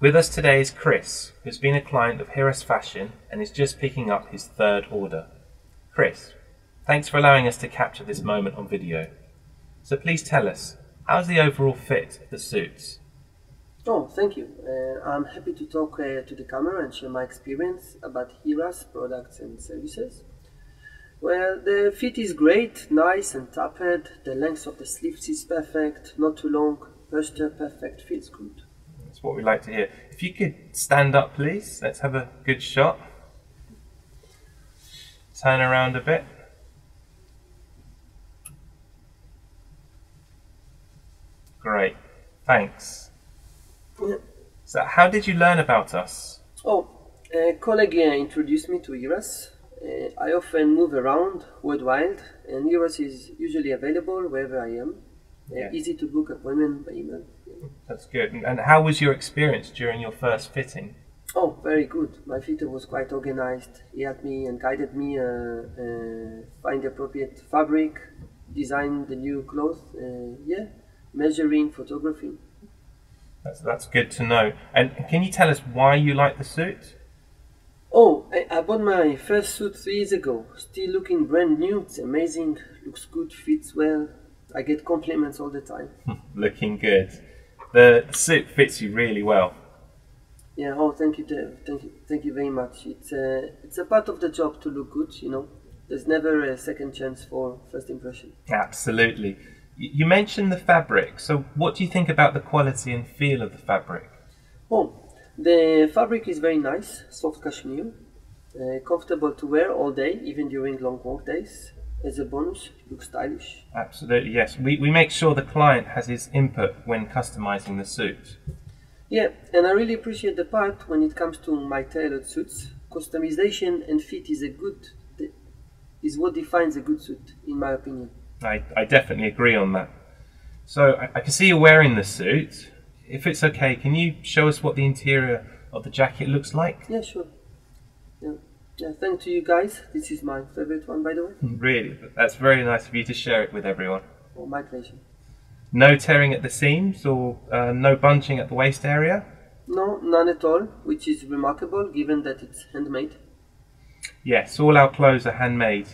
With us today is Chris, who's been a client of Hiras Fashion and is just picking up his third order. Chris, thanks for allowing us to capture this moment on video. So please tell us, how's the overall fit of the suits? Oh, thank you. Uh, I'm happy to talk uh, to the camera and share my experience about Hiras products and services. Well, the fit is great, nice and tapered. The length of the sleeves is perfect, not too long. Posture perfect, feels good. What we like to hear. If you could stand up, please. Let's have a good shot. Turn around a bit. Great. Thanks. So, how did you learn about us? Oh, a colleague introduced me to Hiras. Uh, I often move around worldwide, and Hiras is usually available wherever I am. Yeah. Easy to book appointment by email. That's good. And- And how was your experience during your first fitting? Oh, very good. My fitter was quite organized. He helped me and guided me uh, uh, find the appropriate fabric, design the new clothes. Uh, yeah, measuring, photography. That's, that's good to know. And can you tell us why you like the suit? Oh, I, I bought my first suit three years ago. Still looking brand new. It's amazing. Looks good, fits well. I get compliments all the time. Looking good. The suit fits you really well. Yeah. Oh, thank you, Dave. Thank you. Thank you very much. It's uh, it's a part of the job to look good. You know, there's never a second chance for first impression. Absolutely. You mentioned the fabric. So, what do you think about the quality and feel of the fabric? Oh, the fabric is very nice, soft cashmere, uh, comfortable to wear all day, even during long work days. As a bonus, looks stylish. Absolutely, yes. We, we make sure the client has his input when customizing the suit. Yeah, and I really appreciate the part when it comes to my tailored suits. Customization and fit is a good is what defines a good suit, in my opinion. I, I definitely agree on that. So, I, I can see you're wearing the suit. If it's okay, can you show us what the interior of the jacket looks like? Yeah, sure. Yeah, yeah. Thanks to you guys. This is my favorite one, by the way. Really, that's very nice of you to share it with everyone. Oh, my pleasure. No tearing at the seams or uh, no bunching at the waist area? No, none at all, which is remarkable given that it's handmade. Yes, all our clothes are handmade.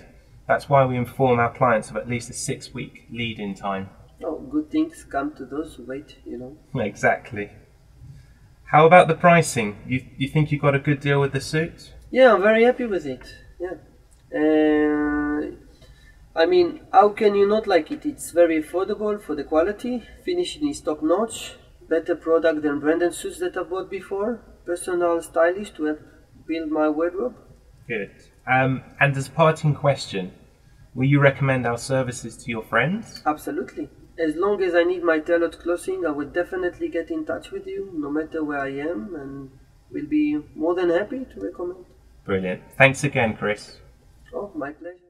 That's why we inform our clients of at least a six week lead in time. Oh, good things come to those who wait, you know. Exactly. How about the pricing? You, you think you got a good deal with the suit? Yeah, I'm very happy with it. Yeah. Uh, I mean, how can you not like it? It's very affordable for the quality. Finishing is top notch. Better product than branded suits that I bought before. Personal stylish to help build my wardrobe. Good. Um, and as parting question, will you recommend our services to your friends? Absolutely. As long as I need my tailored clothing, I will definitely get in touch with you, no matter where I am, and will be more than happy to recommend. Brilliant. Thanks again, Chris. Oh, my pleasure.